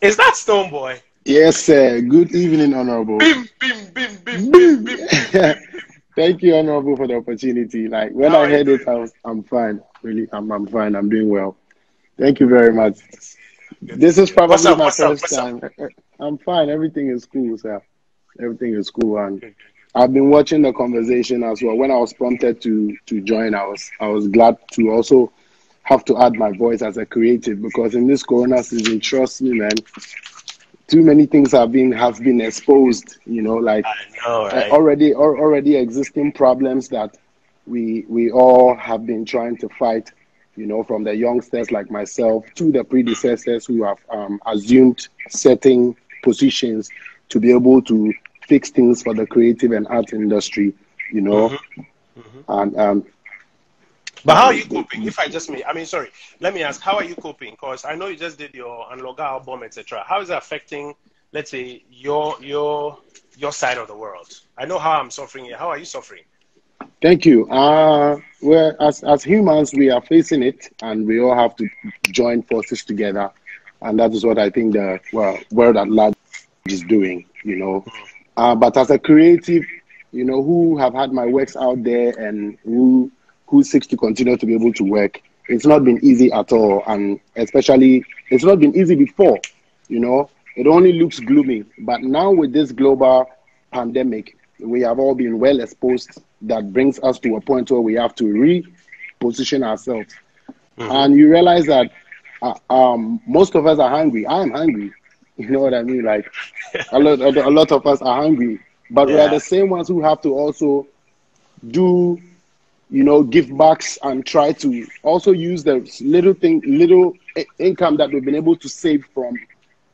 Is that Stonebwoy? Yes, sir. Good evening, Honorable. Bim, bim, bim, bim, bim, bim. Thank you, Honorable, for the opportunity. Like when How I heard it, I was, I'm fine. Really, I'm, I'm fine. I'm doing well. Thank you very much. This is probably What's up, my what's up, first up? time. Eh, eh, I'm fine. Everything is cool, sir. Everything is cool, and I've been watching the conversation as well. When I was prompted to to join, I was I was glad to also have to add my voice as a creative because in this Corona season, trust me, man, too many things have been have been exposed. You know, like know, uh, right? already al- already existing problems that we we all have been trying to fight you know from the youngsters like myself to the predecessors who have um, assumed certain positions to be able to fix things for the creative and art industry you know and um But how are you coping? If I just may, I mean, sorry, let me ask, how are you coping? Because I know you just did your Anloga album, etc. How is it affecting, let's say, your your your side of the world? I know how I'm suffering here. How are you suffering? Thank you. Uh, well, as as humans, we are facing it, and we all have to join forces together, and that is what I think the well world at large is doing. You know, uh, but as a creative, you know, who have had my works out there and who who seeks to continue to be able to work, it's not been easy at all, and especially it's not been easy before. You know, it only looks gloomy, but now with this global pandemic, we have all been well exposed. That brings us to a point where we have to reposition ourselves, and you realize that uh, um, most of us are hungry. I am hungry. You know what I mean? Like a lot, a lot of us are hungry, but we are the same ones who have to also do you know, give backs and try to also use the little thing, little income that we've been able to save from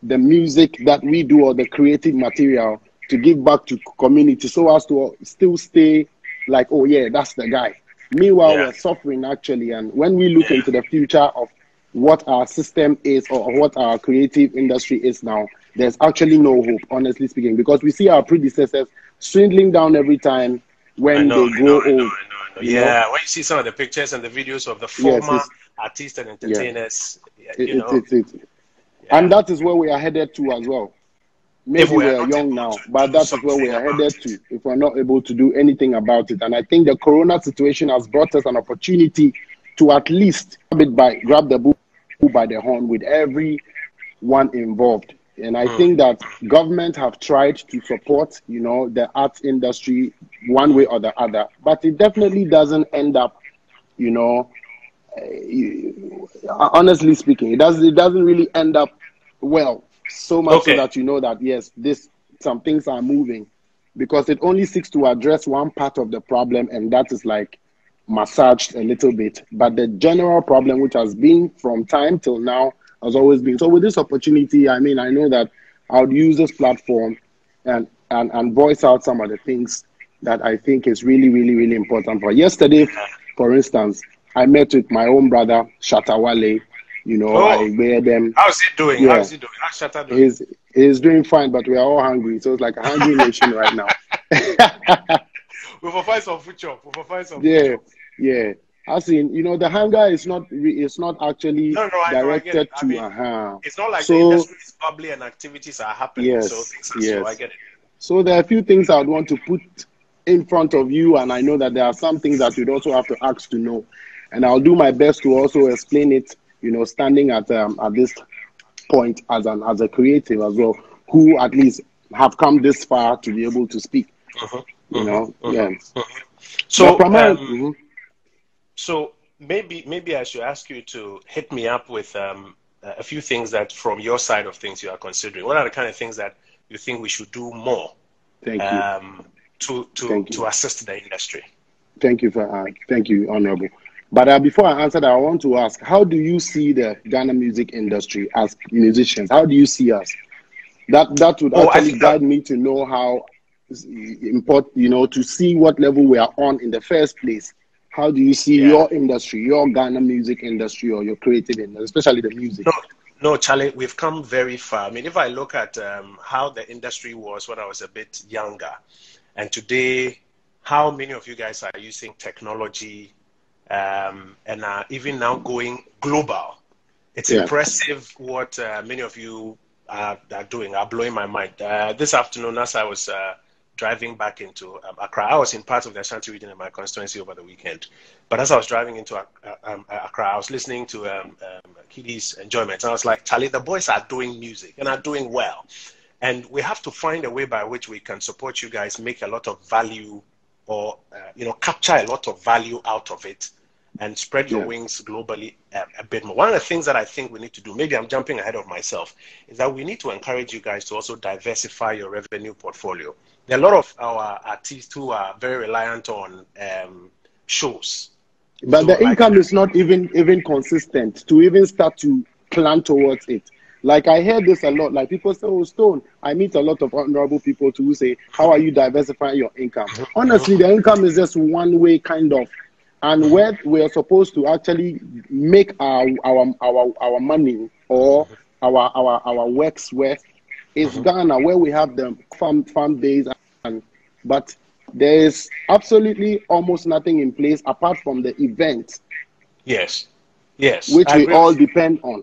the music that we do or the creative material to give back to community so as to still stay like, oh yeah, that's the guy. Meanwhile, Yeah. we're suffering actually. And when we look into the future of what our system is or what our creative industry is now, there's actually no hope, honestly speaking, because we see our predecessors swindling down every time when know, they grow know, old. I know, I know. you know? Yeah, when you see some of the pictures and the videos of the former it's- artists and entertainers, It- you it- know, it- it- And that is where we are headed to as well. Maybe we we are are young now, but that is where we are headed to if we're not able to do anything about it. And I think the corona situation has brought us an opportunity to at least grab it by grab the bull by the horn with everyone involved. And I hmm. think that government have tried to support, you know, the art industry one way or the other, but it definitely doesn't end up, you know, you- honestly speaking, it doesn't it doesn't really end up well. So much Okay. so that you know that yes, this some things are moving because it only seeks to address one part of the problem, and that is like massaged a little bit. But the general problem, which has been from time till now, has always been. So with this opportunity, I mean, I know that I would use this platform and and and voice out some of the things that I think is really, really, really important. For yesterday, for instance, I met with my own brother Shatta Wale. You know, Oh. I wear them. how's he doing? Yeah. How's he doing? How's Shatta doing? He's he's doing fine, but we are all hungry. So it's like a hungry nation right now. We will find some food chop. We will find some food yeah, chop. yeah. I seen, you know, the hunger is not it's not actually No, no, I know, I get directed. I to mean, uh-huh. It's not like So- the industry is bubbly and activities are happening, Yes, so things are yes. slow. I get it. So there are a few things I would want to put in front of you, and I know that there are some things that you'd also have to ask to know, and I'll do my best to also explain it. You know, standing at um, at this point as an as a creative as well, who at least have come this far to be able to speak. You know, yeah. So, But primary- um, mhm. so maybe maybe I should ask you to hit me up with um, a few things that from your side of things you are considering. What are the kind of things that you think we should do more thank you. um, to to to assist the industry? Thank you for uh, thank you, honorable. But uh, before I answer that, I want to ask: How do you see the Ghana music industry as musicians? How do you see us? That that would Oh, actually think that- guide me to know how important, you know, to see what level we are on in the first place. How do you see Yeah. your industry, your Ghana music industry, or your creative industry, especially the music? No, no, Charlie, we've come very far. I mean, if I look at um, how the industry was when I was a bit younger, and today, how many of you guys are using technology um, and are even now going global? It's Yeah. impressive what uh, many of you are, are doing are blowing my mind. Uh, this afternoon, as I was uh, driving back into um, Accra, I was in part of the Ashanti region in my constituency over the weekend. But as I was driving into uh, um, Accra, I was listening to um, um, KiDi's Enjoyment, and I was like, Charlie, the boys are doing music and are doing well. And we have to find a way by which we can support you guys, make a lot of value or, uh, you know, capture a lot of value out of it and spread your yeah. wings globally a, a, bit more. One of the things that I think we need to do, maybe I'm jumping ahead of myself, is that we need to encourage you guys to also diversify your revenue portfolio. There are a lot of our artists who are very reliant on um, shows. But so the like, income is not even even consistent to even start to plan towards it. Like I hear this a lot. Like people say, "Oh, Stone." I meet a lot of honorable people who say, "How are you diversifying your income?" Honestly, the income is just one way kind of and where we are supposed to actually make our our our, our money or our our our works worth is mm-hmm. Ghana, where we have the farm farm days, and but there is absolutely almost nothing in place apart from the event. Yes, yes, which I we all depend on.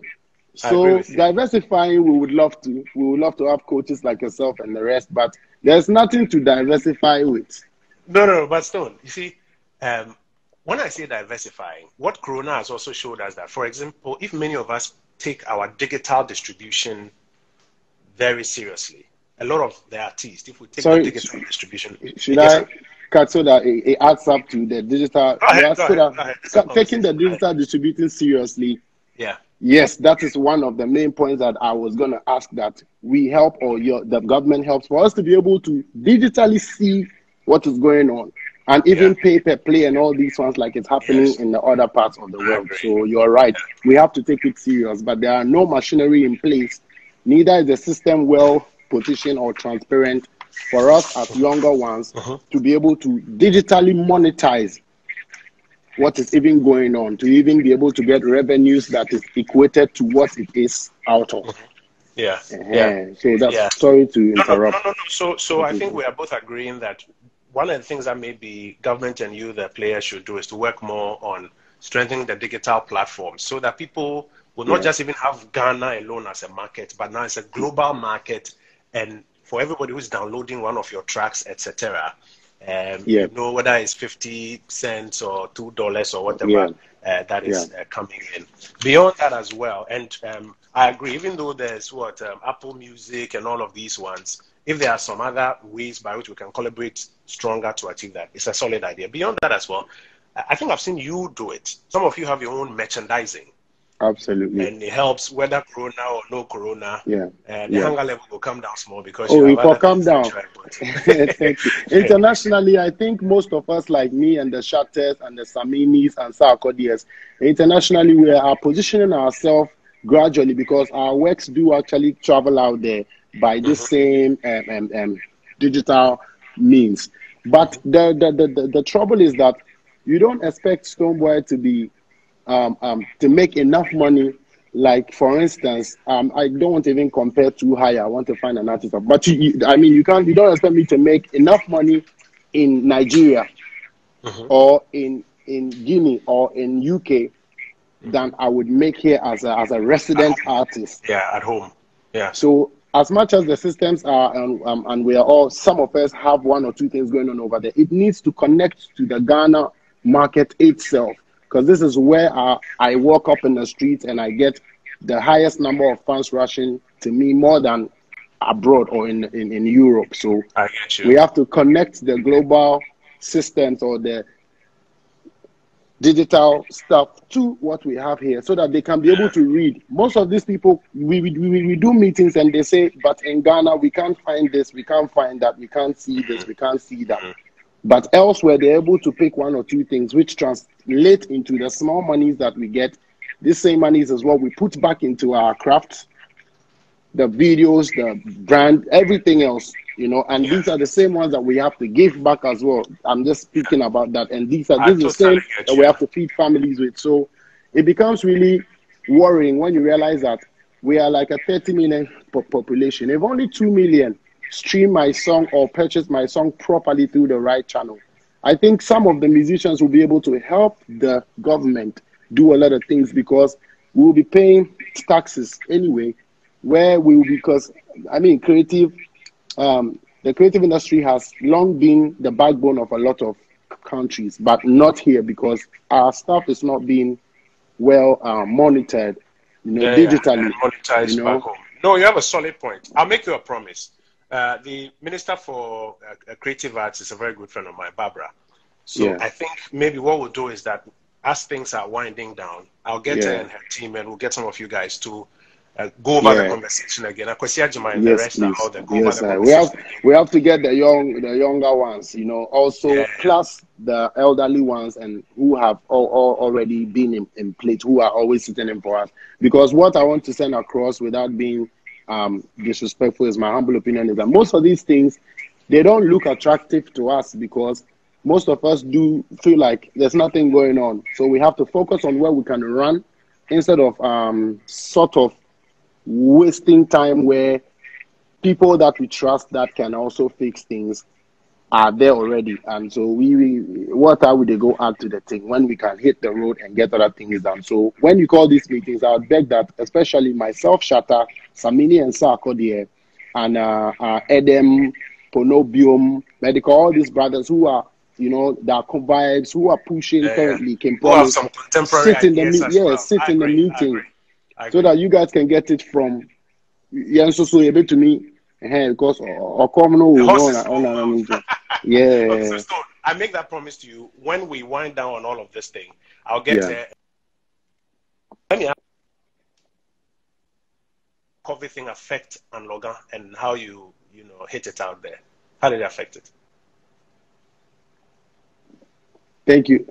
So diversifying, we would love to. We would love to have coaches like yourself and the rest, but there's nothing to diversify with. No, no, but Stone, you see, um, when I say diversifying, what Corona has also showed us that, for example, if many of us take our digital distribution very seriously, a lot of the artists, if we take Sorry, the digital distribution, should I cut so that it, it, adds up to the digital? Go ahead, go ahead, ahead. Taking the digital distributing seriously, yeah. Yes, that is one of the main points that I was going to ask. That we help, or your the government helps for us to be able to digitally see what is going on and even yeah. pay per play and all these ones like it's happening yes. in the other parts of the world. So you're right. We have to take it serious, but there are no machinery in place. Neither is the system well positioned or transparent for us as younger ones uh-huh. to be able to digitally monetize what is even going on, to even be able to get revenues that is equated to what it is out of. Uh-huh. Yeah. Uh-huh. yeah. So that's yeah. sorry to interrupt. No, no, no, no. So, so I think we are both agreeing that one of the things that maybe government and you, the players, should do is to work more on strengthening the digital platform so that people will not yeah. just even have Ghana alone as a market, but now it's a global market. And for everybody who's downloading one of your tracks, etc., um, yeah. you know whether it's 50 cents or $2 or whatever yeah. uh, that is uh, coming in. Beyond that as well, and um, I agree, even though there's what um, Apple Music and all of these ones, if there are some other ways by which we can collaborate stronger to achieve that, it's a solid idea. Beyond that as well, I think I've seen you do it. Some of you have your own merchandising. Absolutely. And it helps whether corona or no corona. Yeah. And the yeah. hunger level will come down small because oh, it will come down. Thank you. Internationally, I think most of us, like me and the Shattas and the Saminis and Sarkodiyas, internationally we are positioning ourselves gradually because our works do actually travel out there by the mm-hmm. same um, um, um, digital means. But the, the, the, the, trouble is that you don't expect Stonebwoy to be um, um, to make enough money. Like for instance, um, I don't want to even compare too high. I want to find an artist, but you, you, I mean, you can't. You don't expect me to make enough money in Nigeria mm-hmm. or in in Guinea or in UK than I would make here as a as a resident artist. Yeah, at home. Yeah. So as much as the systems are um, um, and we are all some of us have one or two things going on over there it needs to connect to the ghana market itself because this is where uh, i walk up in the streets and i get the highest number of fans rushing to me more than abroad or in, in, in europe so we have to connect the global systems or the digital stuff to what we have here so that they can be able to read. Most of these people, we, we, we, do meetings and they say, but in Ghana, we can't find this, we can't find that, we can't see this, we can't see that. But elsewhere, they're able to pick one or two things which translate into the small monies that we get. This same monies is what we put back into our craft, the videos, the brand, everything else you know. And these are the same ones that we have to give back as well. I'm just speaking about that. And these are these are the same that we have to feed families with. So it becomes really worrying when you realize that we are like a 30 million population. If only 2 million stream my song or purchase my song properly through the right channel i think some of the musicians will be able to help the government do a lot of things because we'll be paying taxes anyway where we will because I mean creative um, the creative industry has long been the backbone of a lot of countries, but not here because our stuff is not being well uh, monitored, you know, yeah, digitally. Yeah, monetized you know? No, you have a solid point. I'll make you a promise. Uh, the Minister for uh, Creative Arts is a very good friend of mine, Barbara. So yeah. I think maybe what we'll do is that as things are winding down, I'll get her and her team and we'll get some of you guys to uh, go over yeah. the conversation again. Akwasi Ajima and yes, the rest please. are go yes, over the we have we have to get the young the younger ones, you know, also yeah. plus the elderly ones and who have all, all already been in, in place, who are always sitting in for us. Because what I want to send across without being um, disrespectful is my humble opinion is that most of these things they don't look attractive to us because most of us do feel like there's nothing going on. So we have to focus on where we can run instead of um, sort of wasting time where people that we trust that can also fix things are there already. And so we, we what are we to go add to the thing when we can hit the road and get other things done. So when you call these meetings, I would beg that especially myself, Shatta, Samini and Sarkodie, and uh, uh, Edem, Ponobium, Medikal, all these brothers who are you know, that vibes who are pushing yeah, currently can probably sit in the yeah, well. sit in the meeting so that you guys can get it from yeah so so able to me because or come no yeah. I make that promise to you when we wind down on all of this thing I'll get yeah. there. Let me ask COVID thing affect Anloga and how you you know hit it out there how did it affect it thank you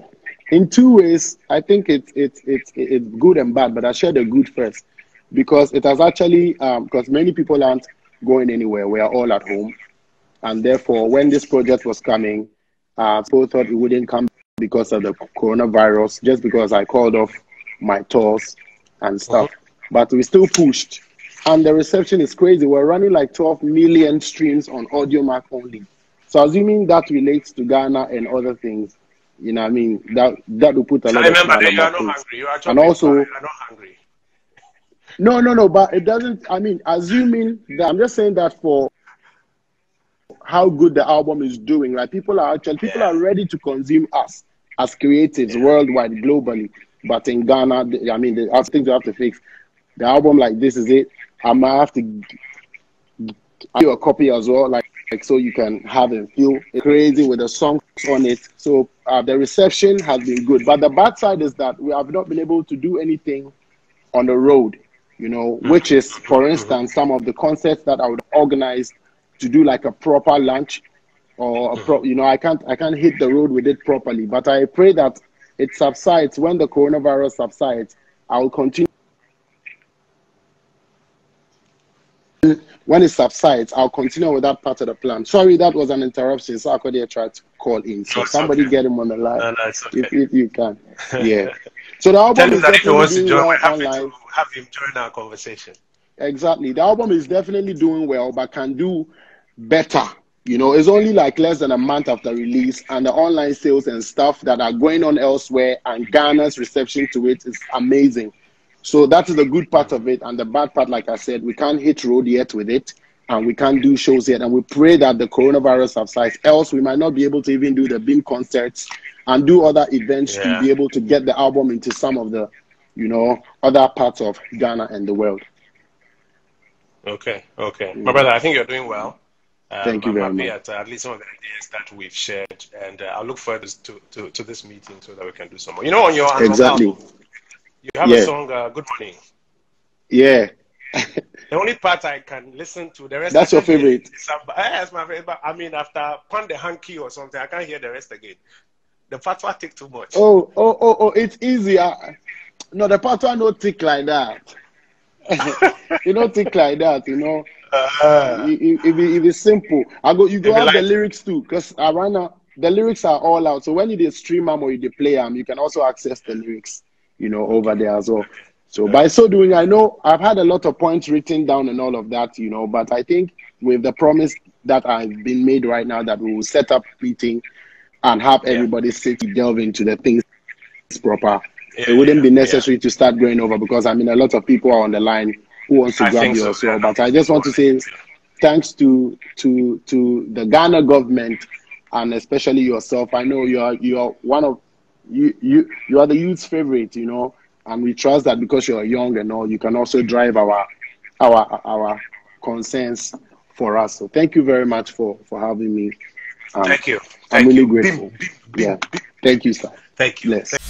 in two ways, I think it's it's it's it's good and bad. But I share the good first because it has actually um, because many people aren't going anywhere. We are all at home, and therefore, when this project was coming, uh, people thought it wouldn't come because of the coronavirus. Just because I called off my tours and stuff, uh-huh. but we still pushed, and the reception is crazy. We're running like 12 million streams on audio Audiomack only. So assuming that relates to Ghana and other things, you know, I mean that that will put a lot. I remember that you are not hungry. You are and also you are not hungry. No, no, no. But it doesn't. I mean, assuming that I'm just saying that for how good the album is doing, right? People are actually people yeah. are ready to consume us as creatives yeah. worldwide, globally. But in Ghana, I mean, the things you have to fix. The album like this is it. I might have to give you a copy as well, like like so you can have and feel crazy with the songs on it. So uh, the reception has been good, but the bad side is that we have not been able to do anything on the road. You know, which is, for instance, some of the concerts that I would organize to do like a proper lunch, or pro- you know, I can't I can't hit the road with it properly. But I pray that it subsides when the coronavirus subsides. I will continue when it subsides, I'll continue with that part of the plan. Sorry, that was an interruption. So I could have tried to call in. So no, somebody okay. get him on the line. No, no, okay. if, if, you can. Yeah. So the album Tell is that if he wants to join, we're happy online. to have him join our conversation. Exactly. The album is definitely doing well, but can do better. You know, it's only like less than a month after release, and the online sales and stuff that are going on elsewhere, and Ghana's reception to it is amazing. So that is the good part of it. And the bad part, like I said, we can't hit road yet with it and we can't do shows yet. And we pray that the coronavirus subsides. Else, we might not be able to even do the Bhim concerts and do other events yeah. to be able to get the album into some of the, you know, other parts of Ghana and the world. Okay, okay. My brother, I think you're doing well. Um, Thank you I'm very much. At, uh, at least some of the ideas that we've shared, and uh, I'll look forward to, to, to this meeting so that we can do some more. You know, on your exactly. Album, you have yeah. a song, uh, Good Morning. Yeah. the only part I can listen to, the rest. That's your favorite. That's my favorite. I mean, after Pan the Hanky or something, I can't hear the rest again. The fatwa take too much. Oh, oh, oh, oh! It's easier. No, the fatwa no tick like that. you don't think like that, you know. Uh, it, it, it, it is simple. I go, you go have like, the lyrics too, because I right now the lyrics are all out. So when you the stream them or you play them, you can also access the lyrics you know, over there as well. So by so doing, I know I've had a lot of points written down and all of that, you know, but I think with the promise that I've been made right now that we will set up meeting and have everybody sit to delve into the things proper. Yeah, it wouldn't yeah, be necessary yeah. to start going over because I mean a lot of people are on the line who who wants to I grab you so. as well. But I just want to say thanks to to to the Ghana government and especially yourself. I know you are you are one of you you you are the youth's favorite, you know, and we trust that because you are young and all, you can also drive our our our concerns for us. So thank you very much for for having me. Um, Thank you. I'm really you. grateful. Bim, bim, bim, Yeah. Thank you, sir. Thank you. Bless.